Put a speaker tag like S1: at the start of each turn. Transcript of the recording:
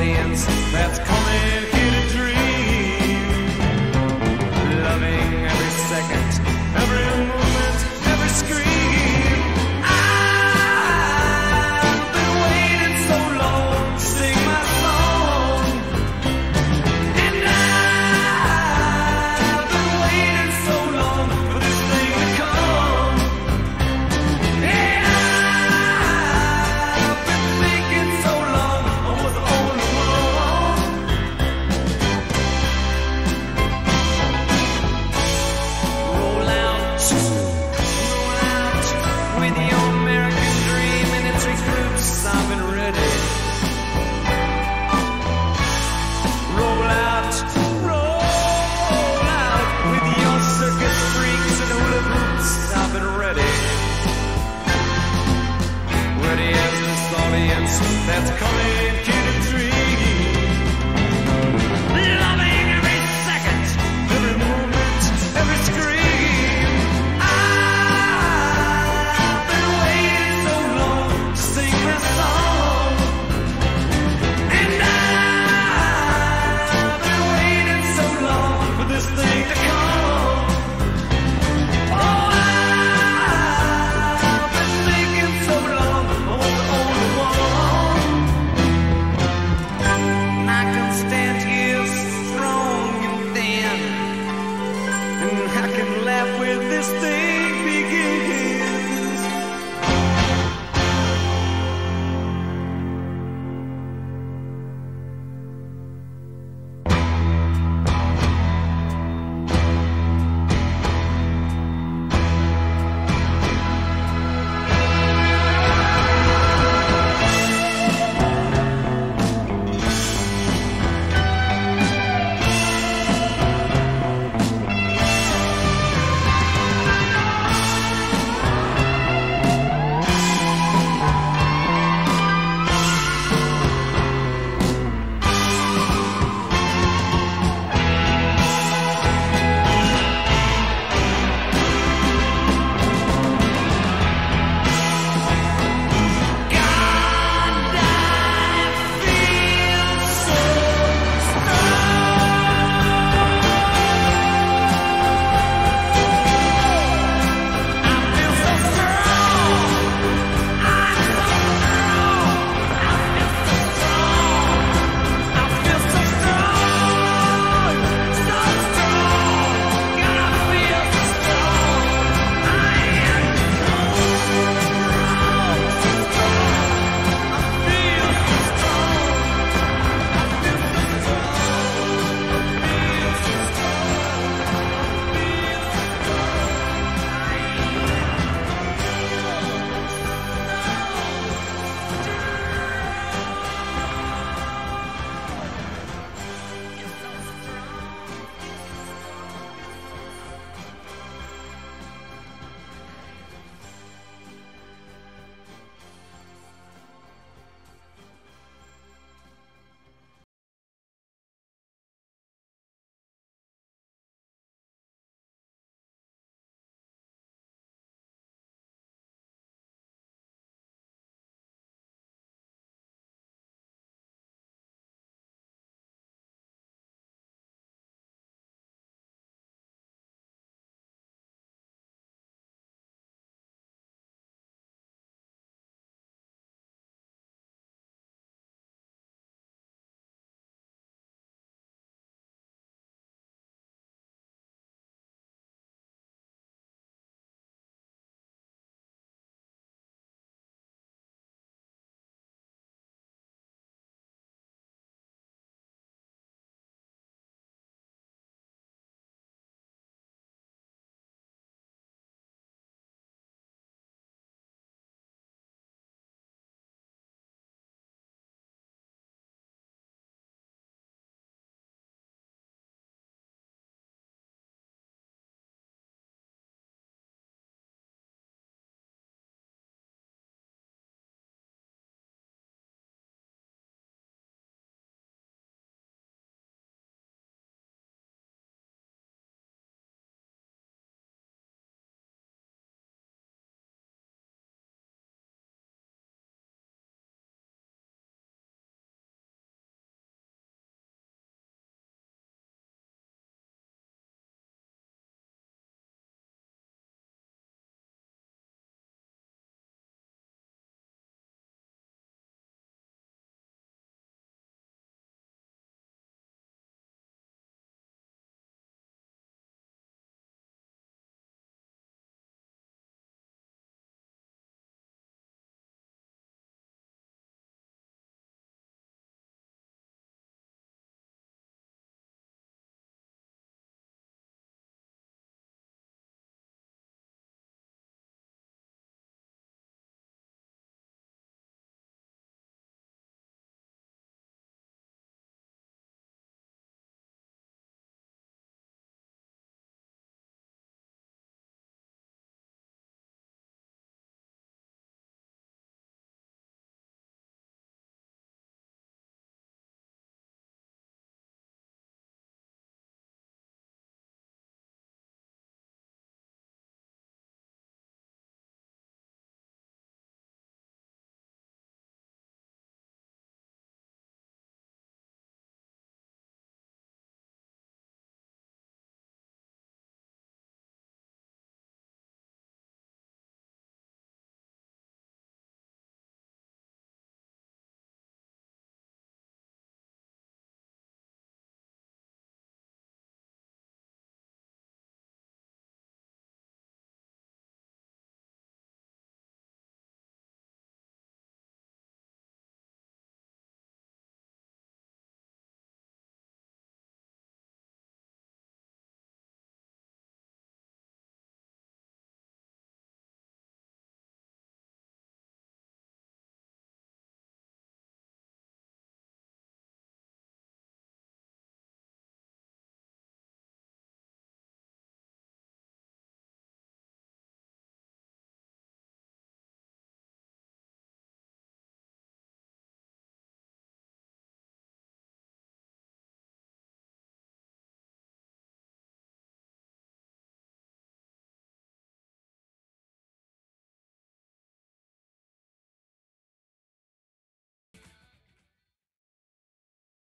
S1: audience that's coming. That's coming